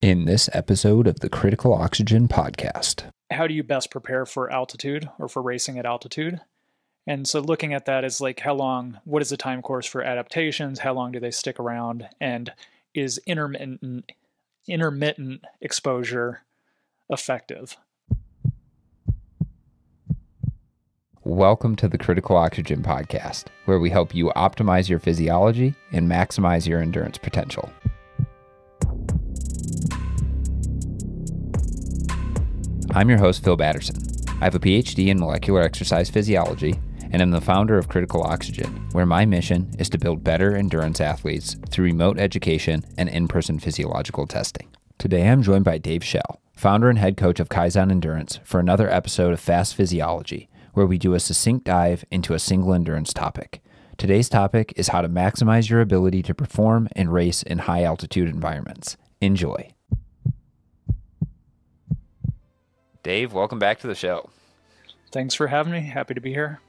in this episode of the Critical Oxygen Podcast. How do you best prepare for altitude or for racing at altitude? And so looking at that is like how long, what is the time course for adaptations? How long do they stick around? And is intermittent intermittent exposure effective? Welcome to the Critical Oxygen Podcast, where we help you optimize your physiology and maximize your endurance potential. I'm your host, Phil Batterson. I have a PhD in molecular exercise physiology and am the founder of Critical Oxygen, where my mission is to build better endurance athletes through remote education and in person physiological testing. Today I'm joined by Dave Schell, founder and head coach of Kaizen Endurance, for another episode of Fast Physiology, where we do a succinct dive into a single endurance topic. Today's topic is how to maximize your ability to perform and race in high altitude environments. Enjoy. Dave, welcome back to the show. Thanks for having me. Happy to be here.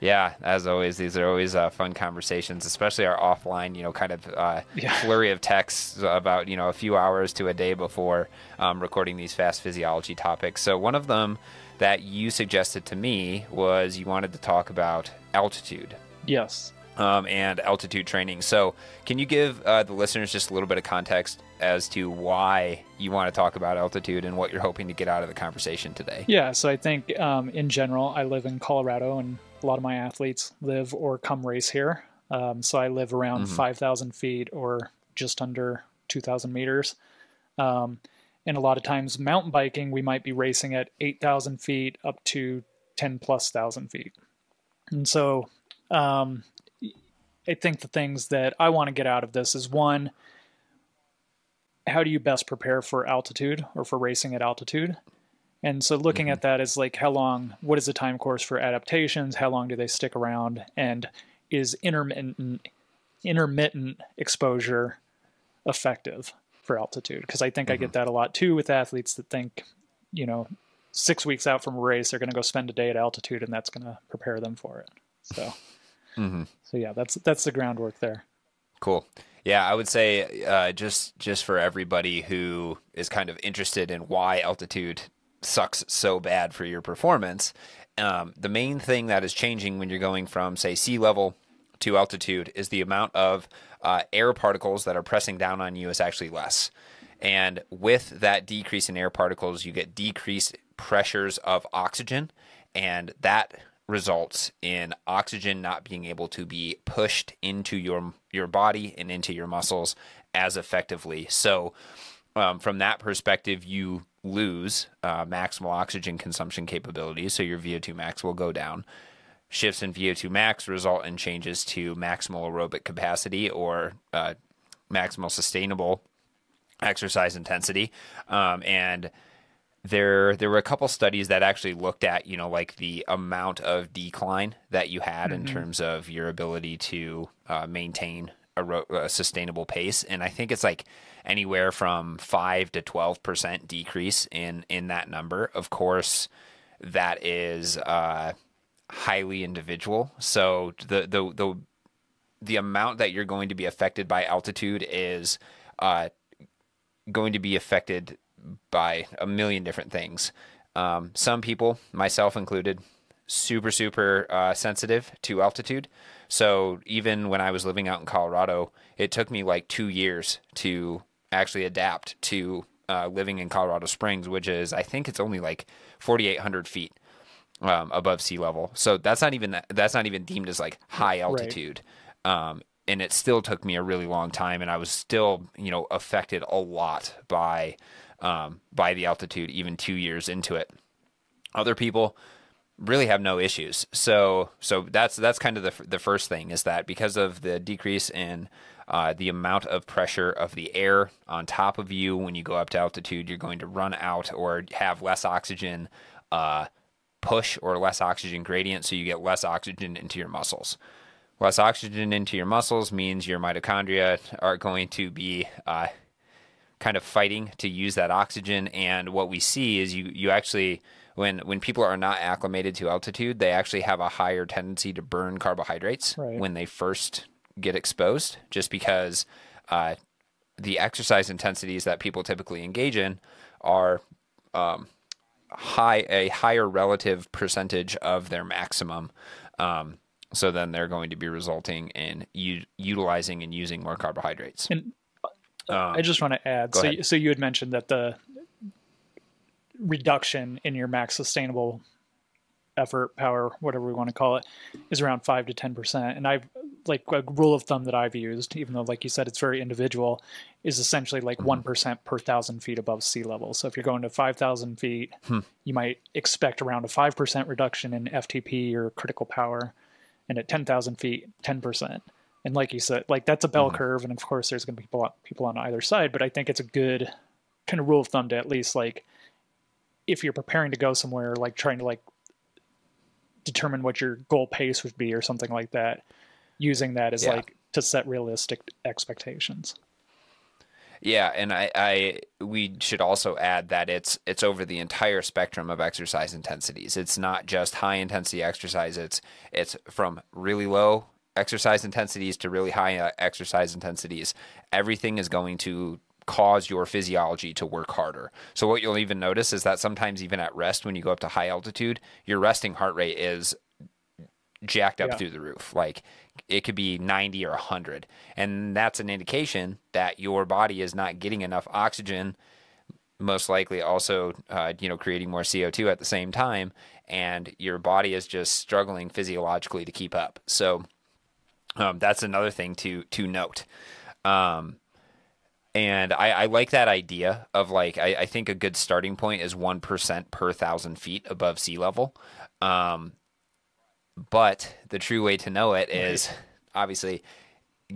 Yeah, as always, these are always uh, fun conversations, especially our offline, you know, kind of uh, yeah. flurry of texts about, you know, a few hours to a day before um, recording these fast physiology topics. So, one of them that you suggested to me was you wanted to talk about altitude. Yes um, and altitude training. So, can you give uh, the listeners just a little bit of context as to why you want to talk about altitude and what you're hoping to get out of the conversation today? Yeah, so I think um, in general, I live in Colorado, and a lot of my athletes live or come race here. Um, so I live around mm-hmm. 5,000 feet or just under 2,000 meters. Um, and a lot of times, mountain biking, we might be racing at 8,000 feet up to 10 plus thousand feet. And so um, I think the things that I want to get out of this is one, how do you best prepare for altitude or for racing at altitude? And so looking mm-hmm. at that is like how long, what is the time course for adaptations? How long do they stick around? And is intermittent intermittent exposure effective for altitude? Because I think mm-hmm. I get mm-hmm. that a lot too with athletes that think, you know, six weeks out from a race, they're going to go spend a day at altitude and that's going to prepare them for it. So Mm-hmm. So yeah, that's that's the groundwork there. Cool. Yeah, I would say uh, just just for everybody who is kind of interested in why altitude sucks so bad for your performance, um, the main thing that is changing when you're going from say sea level to altitude is the amount of uh, air particles that are pressing down on you is actually less. And with that decrease in air particles, you get decreased pressures of oxygen, and that results in oxygen not being able to be pushed into your your body and into your muscles as effectively. So, um, from that perspective, you lose uh, maximal oxygen consumption capability, So your VO2 max will go down. Shifts in VO2 max result in changes to maximal aerobic capacity or uh, maximal sustainable exercise intensity, um, and there there were a couple studies that actually looked at you know like the amount of decline that you had mm-hmm. in terms of your ability to uh, maintain a, ro- a, sustainable pace. And i think it's like anywhere from 5 to 12% decrease in in that number. Of course that is uh, highly individual. So the the the the amount that you're going to be affected by altitude is uh, going to be affected by a million different things. Um, some people, myself included, super super uh, sensitive to altitude. So even when I was living out in Colorado, it took me like two years to actually adapt to uh, living in Colorado Springs, which is I think it's only like 4,800 feet um, above sea level. So that's not even that's not even deemed as like high altitude. Right. Um, and it still took me a really long time, and I was still you know affected a lot by um, by the altitude, even two years into it. Other people really have no issues. So so that's that's kind of the the first thing is that because of the decrease in uh, the amount of pressure of the air on top of you when you go up to altitude, you're going to run out or have less oxygen uh, push or less oxygen gradient, so you get less oxygen into your muscles. Less oxygen into your muscles means your mitochondria are going to be uh, kind of fighting to use that oxygen. And what we see is you you actually when when people are not acclimated to altitude, they actually have a higher tendency to burn carbohydrates right. when they first get exposed, just because uh, the exercise intensities that people typically engage in are um, high a higher relative percentage of their maximum. Um, so then they're going to be resulting in u- utilizing and using more carbohydrates. And um, I just want to add. So, ahead. so you had mentioned that the reduction in your max sustainable effort, power, whatever we want to call it, is around five to ten percent. And I've like a rule of thumb that I've used, even though like you said it's very individual, is essentially like mm-hmm. one mm-hmm. per thousand feet above sea level. So if you're going to five thousand feet, hmm. you might expect around a five percent reduction in FTP or critical power, and at ten thousand feet, ten percent. And like you said, like that's a bell mm-hmm. curve, and of course there's going to be people people on either side. But I think it's a good kind of rule of thumb to at least like if you're preparing to go somewhere, like trying to like determine what your goal pace would be or something like that using that as yeah. like to set realistic expectations yeah and I, I we should also add that it's it's over the entire spectrum of exercise intensities it's not just high intensity exercise it's it's from really low exercise intensities to really high uh, exercise intensities everything is going to cause your physiology to work harder. So what you'll even notice is that sometimes even at rest when you go up to high altitude, your resting heart rate is jacked up yeah. through the roof. Like it could be 90 or 100. And that's an indication that your body is not getting enough oxygen most likely also uh, you know creating more CO2 at the same time and your body is just struggling physiologically to keep up. So um, that's another thing to to note. Um, and I, I, like that idea of like I, I, think a good starting point is one percent per thousand feet above sea level. Um, but the true way to know it is obviously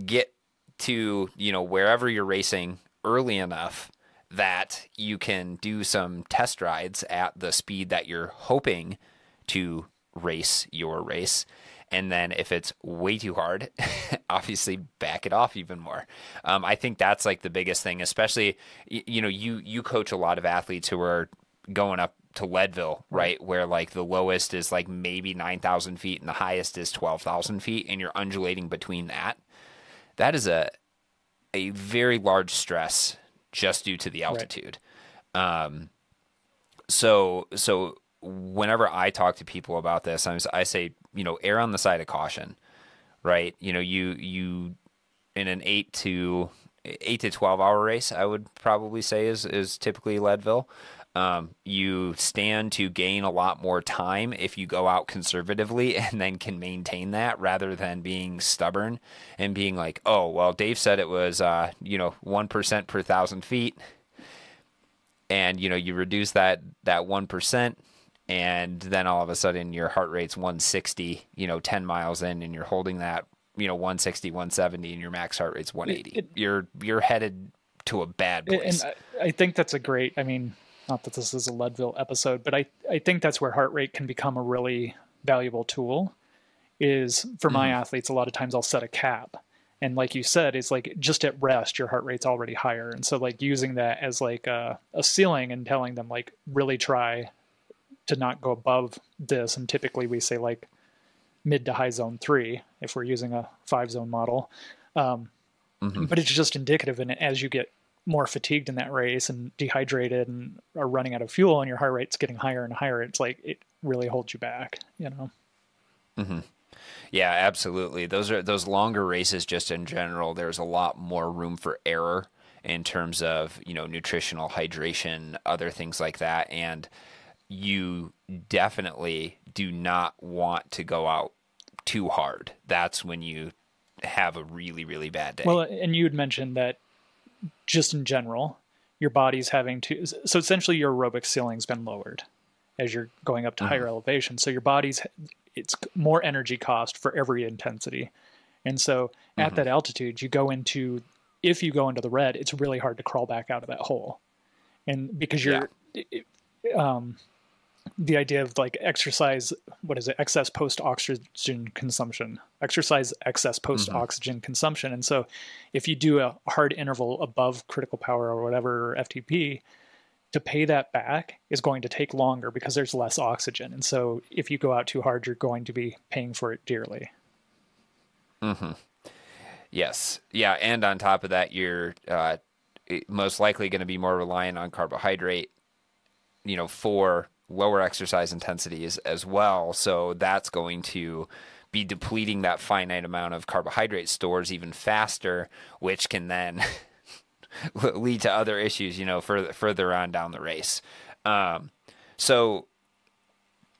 get to you know wherever you're racing early enough that you can do some test rides at the speed that you're hoping to race your race and then if it's way too hard, obviously back it off even more. Um, I think that's like the biggest thing, especially you, you know you you coach a lot of athletes who are going up to Leadville, right? Where like the lowest is like maybe 9,000 feet and the highest is 12,000 feet, and you're undulating between that. That is a a very large stress just due to the altitude. Right. Um, so so whenever I talk to people about this, I'm, I say, you know, err on the side of caution, right? You know, you you in an eight to eight to twelve hour race, I would probably say is is typically Leadville. Um, you stand to gain a lot more time if you go out conservatively and then can maintain that rather than being stubborn and being like, oh, well, Dave said it was, uh, you know, 1% per thousand feet. And, you know, you reduce that, that 1%, and then all of a sudden your heart rate's 160 you know 10 miles in and you're holding that you know 160 170 and your max heart rate's 180 it, you're you're headed to a bad place and I, I think that's a great i mean not that this is a leadville episode but i i think that's where heart rate can become a really valuable tool is for my mm-hmm. athletes a lot of times i'll set a cap. And like you said it's like just at rest your heart rate's already higher. And so like using that as like a, a ceiling and telling them like really try to not go above this. And typically we say like mid to high zone three if we're using a five zone model. Um, mm-hmm. But it's just indicative. And as you get more fatigued in that race and dehydrated and are running out of fuel and your heart rate's getting higher and higher, it's like it really holds you back, you know? Mm-hmm. Yeah, absolutely. Those are those longer races just in general, there's a lot more room for error in terms of, you know, nutritional hydration, other things like that. And you definitely do not want to go out too hard. That's when you have a really, really bad day. Well, and you had mentioned that just in general, your body's having to. So essentially, your aerobic ceiling's been lowered as you're going up to mm-hmm. higher elevation. So your body's it's more energy cost for every intensity, and so at mm-hmm. that altitude, you go into if you go into the red, it's really hard to crawl back out of that hole, and because you're. Yeah. It, um, the idea of like exercise what is it? Excess post oxygen consumption. Exercise excess post oxygen mm-hmm. consumption. And so if you do a hard interval above critical power or whatever ftp to pay that back is going to take longer because there's less oxygen. And so if you go out too hard you're going to be paying for it dearly. Mm-hmm. yes. Yeah and on top of that you're uh, most likely going to be more reliant on carbohydrate, you know, for lower exercise intensities as well. So that's going to be depleting that finite amount of carbohydrate stores even faster, which can then lead to other issues, you know, further further on down the race. Um, so,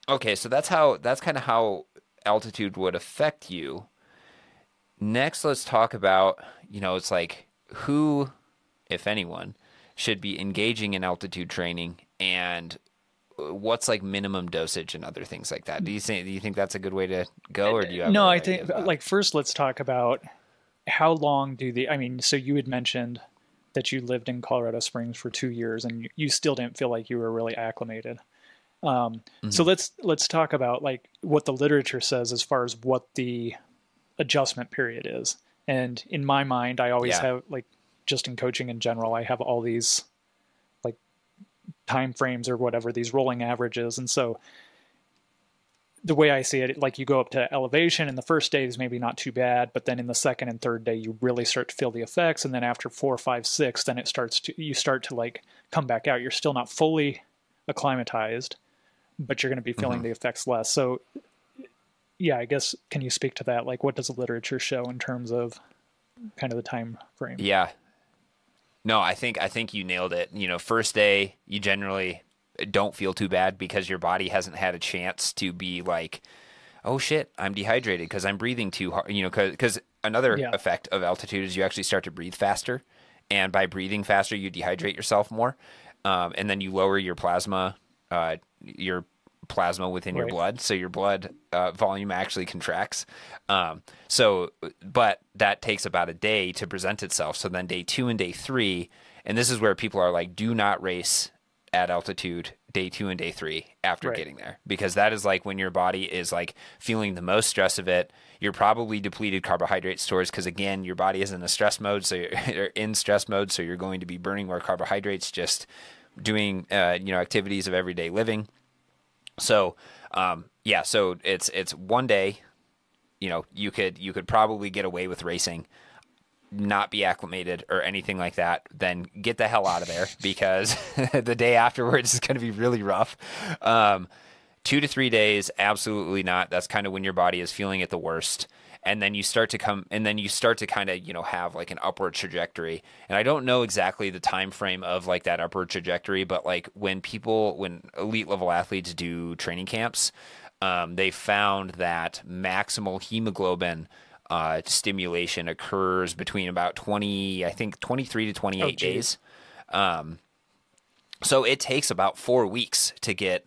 okay, so that's how that's kind of how altitude would affect you. Next, let's talk about, you know, it's like who, if anyone, should be engaging in altitude training and what's like minimum dosage and other things like that. Do you think do you think that's a good way to go, or do you? no, I think like first let's talk about how long do the. I mean, so you had mentioned that you lived in Colorado Springs for two years and you still didn't feel like you were really acclimated. Um, mm-hmm. So let's let's talk about like what the literature says as far as what the adjustment period is. And in my mind, I always yeah. have like just in coaching in general, I have all these time frames or whatever these rolling averages and so the way I see it, like you go up to elevation, and the first day is maybe not too bad, but then in the second and third day, you really start to feel the effects, and then after four, five, six, then it starts to you start to like come back out. You're still not fully acclimatized, but you're going to be feeling mm-hmm. the effects less. So, yeah, I guess can you speak to that? Like, what does the literature show in terms of kind of the time frame? Yeah, no, I think I think you nailed it. You know, first day you generally don't feel too bad because your body hasn't had a chance to be like, oh shit, I'm dehydrated because I'm breathing too hard. You know, because another yeah. effect of altitude is you actually start to breathe faster, and by breathing faster, you dehydrate yourself more, um, and then you lower your plasma, uh, your plasma within right. your blood, so your blood uh, volume actually contracts. Um, so, but that takes about a day to present itself. So then day two and day three, and this is where people are like, do not race at altitude day two and day three after right. getting there because that is like when your body is like feeling the most stress of it you're probably depleted carbohydrate stores because again your body is in a stress mode so you're in stress mode so you're going to be burning more carbohydrates just doing uh, you know activities of everyday living so um, yeah, so it's it's one day. You know, you could you could probably get away with racing, not be acclimated or anything like that. Then get the hell out of there because the day afterwards is going to be really rough. Um, two to three days, absolutely not. That's kind of when your body is feeling it the worst and then you start to come and then you start to kind of you know have like an upward trajectory. And i don't know exactly the time frame of like that upward trajectory but like when people when elite level athletes do training camps um, they found that maximal hemoglobin uh, stimulation occurs between about 20 i think 23 to 28 oh, days. Um, so it takes about four weeks to get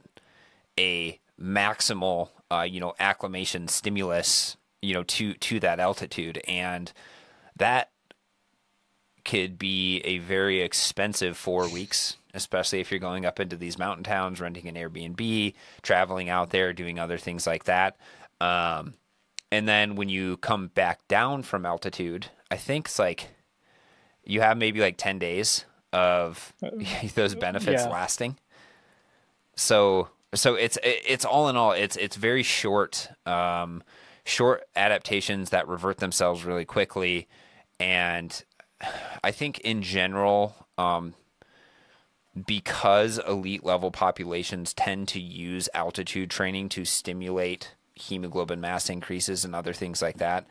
a maximal uh, you know acclimation stimulus you know to to that altitude. And that could be a very expensive four weeks especially if you're going up into these mountain towns renting an airbnb traveling out there doing other things like that. Um, and then when you come back down from altitude i think it's like you have maybe like 10 days of those benefits yeah. lasting. So so it's it's all in all it's it's very short um, short adaptations that revert themselves really quickly. And I think in general, um, because elite level populations tend to use altitude training to stimulate hemoglobin mass increases and other things like that,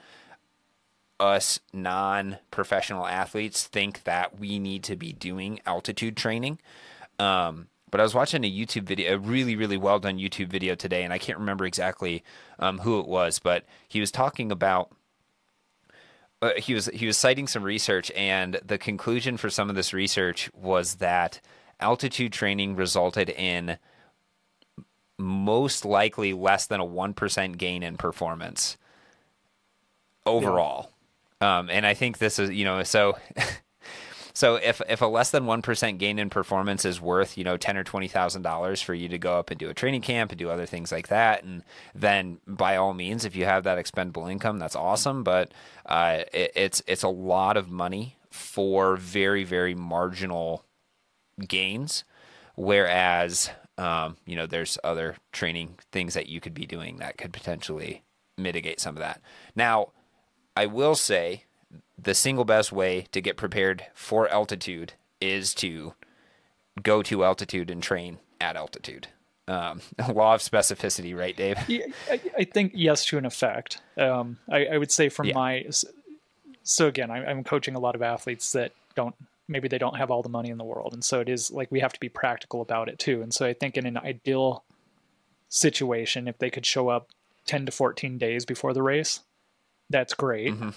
us non professional athletes think that we need to be doing altitude training. Um, but I was watching a YouTube video, a really, really well done YouTube video today, and I can't remember exactly um, who it was, but he was talking about. Uh, he was he was citing some research, and the conclusion for some of this research was that altitude training resulted in most likely less than a one percent gain in performance overall. Yeah. Um, and I think this is you know so So if if a less than one percent gain in performance is worth you know ten or twenty thousand dollars for you to go up and do a training camp and do other things like that, and then by all means, if you have that expendable income, that's awesome. But uh, it, it's it's a lot of money for very very marginal gains, whereas um, you know there's other training things that you could be doing that could potentially mitigate some of that. Now, I will say the single best way to get prepared for altitude is to go to altitude and train at altitude. Um, law of specificity, right, Dave? Yeah, I, I think yes to an effect. Um, I, I, would say from yeah. my so again, I, I'm coaching a lot of athletes that don't maybe they don't have all the money in the world, and so it is like we have to be practical about it too. And so I think in an ideal situation, if they could show up 10 to 14 days before the race, that's great. Mm-hmm.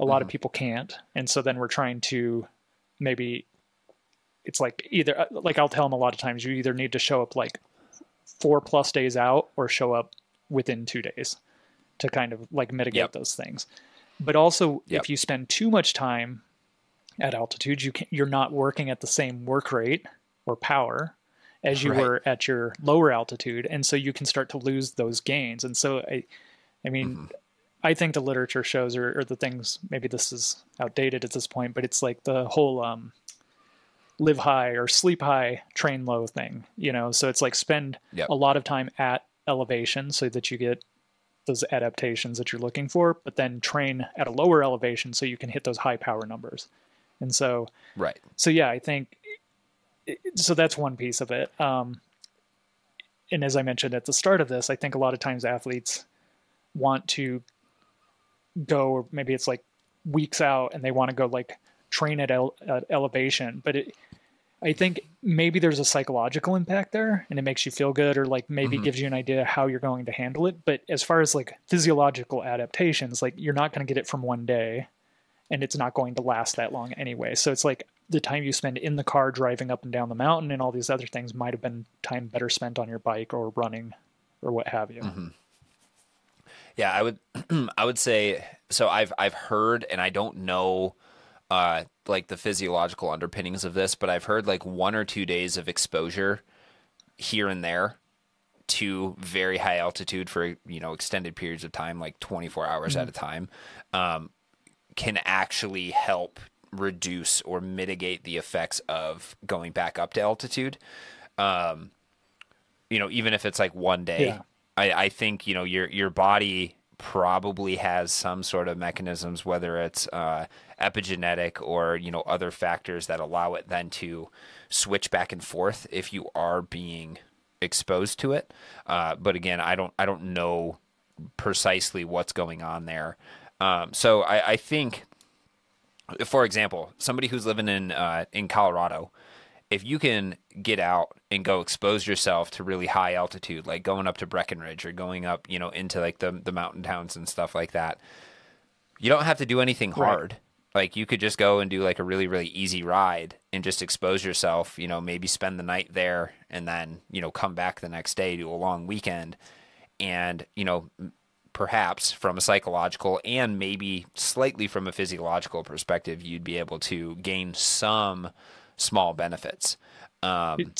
A lot mm-hmm. of people can't, and so then we're trying to maybe it's like either like I'll tell them a lot of times you either need to show up like four plus days out or show up within two days to kind of like mitigate yep. those things. But also, yep. if you spend too much time at altitude, you can, you're not working at the same work rate or power as you right. were at your lower altitude, and so you can start to lose those gains. And so, I, I mean, mm-hmm. I think the literature shows, or, or, the things maybe this is outdated at this point, but it's like the whole um, live high or sleep high, train low thing. You know, so it's like spend yep. a lot of time at elevation so that you get those adaptations that you're looking for, but then train at a lower elevation so you can hit those high power numbers. And so, right. So yeah, I think so. That's one piece of it. Um, and as I mentioned at the start of this, I think a lot of times athletes want to go, or maybe it's like weeks out, and they want to go like train at, ele- at elevation, but it, I think maybe there's a psychological impact there and it makes you feel good or like maybe mm-hmm. gives you an idea how you're going to handle it. But as far as like physiological adaptations, like you're not going to get it from one day and it's not going to last that long anyway. So it's like the time you spend in the car driving up and down the mountain and all these other things might have been time better spent on your bike or running or what have you. Mm-hmm. Yeah, I would I would say so I've I've heard and I don't know uh, like the physiological underpinnings of this, but I've heard like one or two days of exposure here and there to very high altitude for you know extended periods of time, like 24 hours mm-hmm. at a time, um, can actually help reduce or mitigate the effects of going back up to altitude. Um, you know, even if it's like one day, yeah. I, I think you know your your body probably has some sort of mechanisms, whether it's uh, epigenetic or you know other factors that allow it then to switch back and forth if you are being exposed to it. Uh, but again, I don't I don't know precisely what's going on there. Um, so I, I, think, for example, somebody who's living in uh, in Colorado, if you can get out and go expose yourself to really high altitude, like going up to Breckenridge or going up, you know, into like the the mountain towns and stuff like that, you don't have to do anything hard. Right. Like you could just go and do like a really really easy ride and just expose yourself, you know, maybe spend the night there and then, you know, come back the next day do a long weekend and, you know, perhaps from a psychological and maybe slightly from a physiological perspective, you'd be able to gain some small benefits. Um,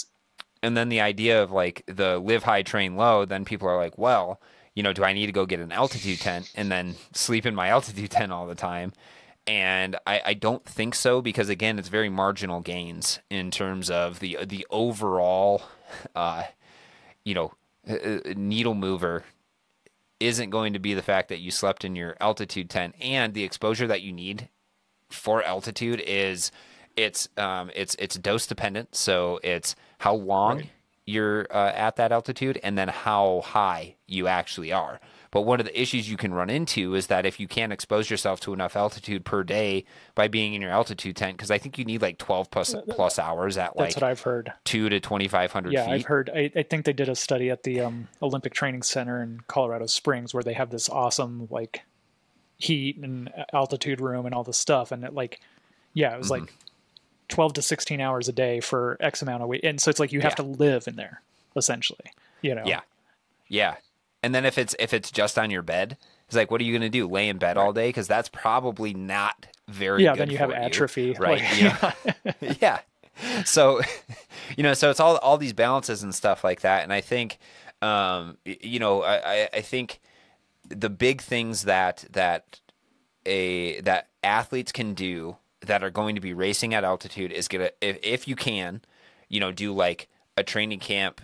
and then the idea of like the live high, train low, then people are like, well, you know, do I need to go get an altitude tent and then sleep in my altitude tent all the time? and I, I, don't think so because again, it's very marginal gains in terms of the the overall, uh, you know, uh, uh, needle mover isn't going to be the fact that you slept in your altitude tent and the exposure that you need for altitude is it's um, it's it's dose dependent. So it's how long right. you're uh, at that altitude and then how high you actually are. But one of the issues you can run into is that if you can't expose yourself to enough altitude per day by being in your altitude tent, because I think you need like 12 plus, plus hours at like That's what I've heard. two to 2,500 yeah, feet. I've heard. I, I, think they did a study at the um, Olympic Training Center in Colorado Springs where they have this awesome like heat and altitude room and all this stuff. And it like, yeah, it was mm-hmm. like 12 to 16 hours a day for X amount of week. And so it's like you have yeah. to live in there essentially, you know? Yeah. Yeah. And then if it's if it's just on your bed, it's like, what are you going to do? Lay in bed all day? Because that's probably not very. Yeah, then you have atrophy, right? Like, yeah. yeah. So, you know, so it's all all these balances and stuff like that, and I think, um, you know, I I think the big things that that a that athletes can do that are going to be racing at altitude is gonna if, if you can, you know, do like a training camp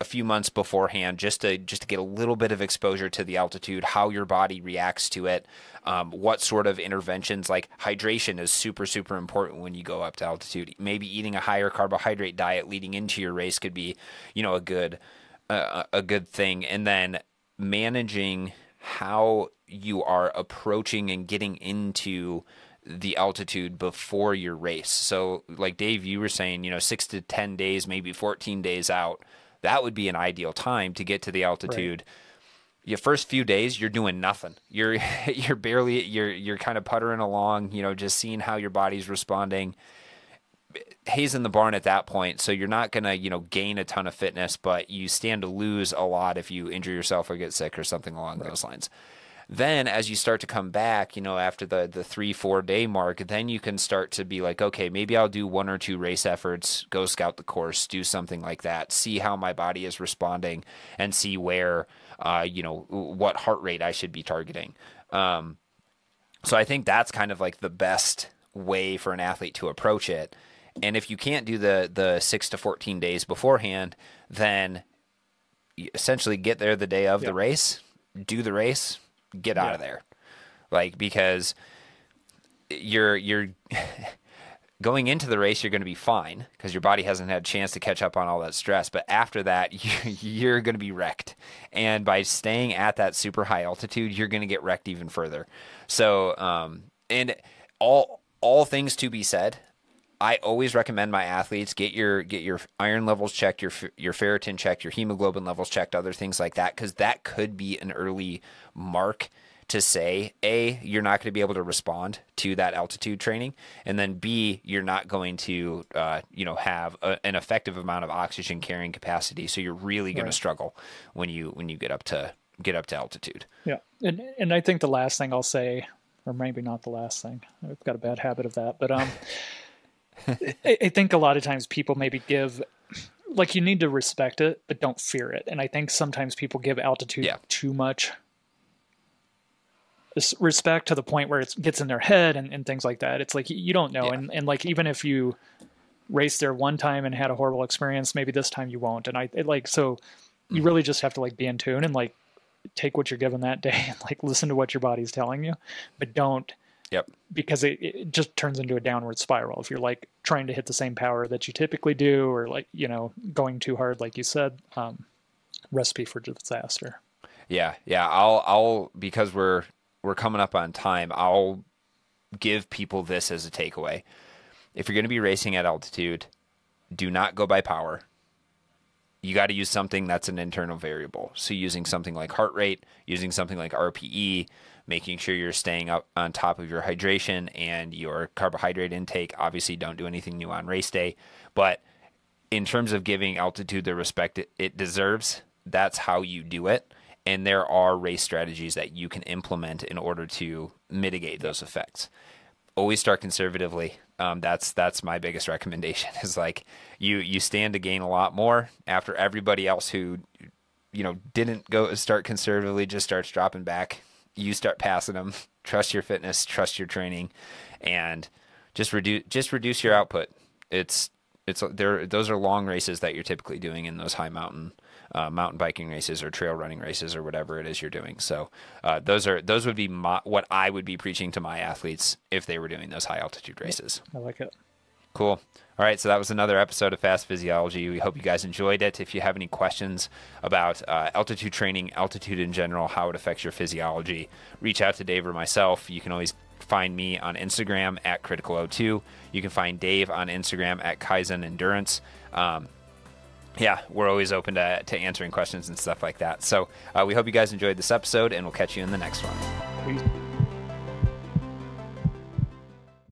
a few months beforehand just to just to get a little bit of exposure to the altitude, how your body reacts to it, um, what sort of interventions like hydration is super super important when you go up to altitude. Maybe eating a higher carbohydrate diet leading into your race could be, you know, a good uh, a good thing, and then managing how you are approaching and getting into the altitude before your race. So, like Dave, you were saying, you know, six to 10 days, maybe 14 days out, that would be an ideal time to get to the altitude. Right. Your first few days, you're doing nothing. You're you're barely you're you're kind of puttering along, you know, just seeing how your body's responding. Hay's in the barn at that point, so you're not gonna, you know, gain a ton of fitness, but you stand to lose a lot if you injure yourself or get sick or something along right. those lines. Then as you start to come back, you know, after the the three four day mark, then you can start to be like, okay, maybe I'll do one or two race efforts, go scout the course, do something like that, see how my body is responding, and see where, uh, you know, what heart rate I should be targeting. Um, so I think that's kind of like the best way for an athlete to approach it. And if you can't do the the six to fourteen days beforehand, then essentially get there the day of yep. the race, do the race, get out yeah. of there. Like because you're you're going into the race you're going to be fine because your body hasn't had a chance to catch up on all that stress but after that you're going to be wrecked and by staying at that super high altitude you're going to get wrecked even further so um, and all all things to be said I always recommend my athletes get your get your iron levels checked, your your ferritin checked, your hemoglobin levels checked, other things like that, because that could be an early mark to say a you're not going to be able to respond to that altitude training, and then b you're not going to uh, you know have a, an effective amount of oxygen carrying capacity, so you're really going right. to struggle when you when you get up to get up to altitude. Yeah, and and I think the last thing I'll say, or maybe not the last thing, I've got a bad habit of that, but um. I think a lot of times people maybe give like you need to respect it, but don't fear it. And I think sometimes people give altitude yeah. too much respect to the point where it gets in their head and, and things like that. It's like you don't know. Yeah. And, and like even if you race there one time and had a horrible experience, maybe this time you won't. And I it, like so you mm-hmm. really just have to like be in tune and like take what you're given that day and like listen to what your body's telling you, but don't Yep. Because it, it just turns into a downward spiral. If you're like trying to hit the same power that you typically do, or like, you know, going too hard, like you said, um, recipe for disaster. Yeah. Yeah. I'll, I'll, because we're, we're coming up on time, I'll give people this as a takeaway. If you're going to be racing at altitude, do not go by power. You got to use something that's an internal variable. So using something like heart rate, using something like RPE, making sure you're staying up on top of your hydration and your carbohydrate intake. Obviously, don't do anything new on race day, but in terms of giving altitude the respect it, deserves, that's how you do it. And there are race strategies that you can implement in order to mitigate those effects. Always start conservatively. Um, that's that's my biggest recommendation. Is like you you stand to gain a lot more after everybody else who you know didn't go start conservatively just starts dropping back you start passing them. Trust your fitness, trust your training, and just reduce just reduce your output. It's it's there. Those are long races that you're typically doing in those high mountain uh, mountain biking races or trail running races or whatever it is you're doing. So uh, those are those would be my, what I would be preaching to my athletes if they were doing those high altitude races. I like it. Cool. All right, so that was another episode of Fast Physiology. We hope you guys enjoyed it. If you have any questions about uh, altitude training, altitude in general, how it affects your physiology, reach out to Dave or myself. You can always find me on Instagram at CriticalO2. You can find Dave on Instagram at Kaizen Endurance. Um, yeah, we're always open to, to answering questions and stuff like that. So uh, we hope you guys enjoyed this episode, and we'll catch you in the next one. Peace.